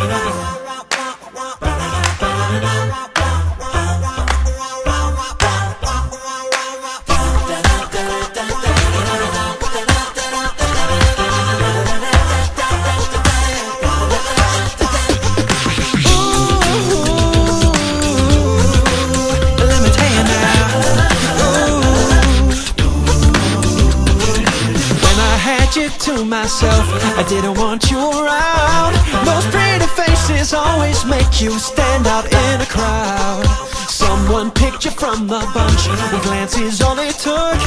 Let had to myself, I didn't want you around. Those pretty faces always make you stand out in a crowd. Someone picked you from the bunch, one glance is all it took.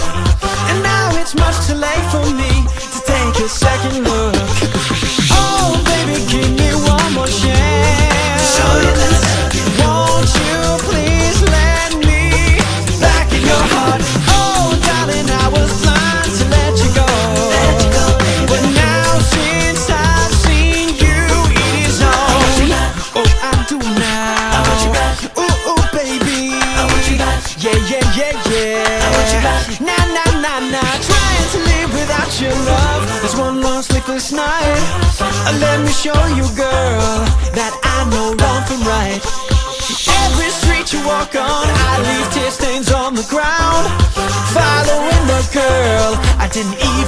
And now it's much too late for me to take a second look. Oh, baby, give me Nah, nah, nah, nah. Trying to live without your love. There's one long sleepless night. Uh, Let me show you, girl, that I know wrong from right. Every street you walk on, I leave tear stains on the ground. Following the girl I didn't even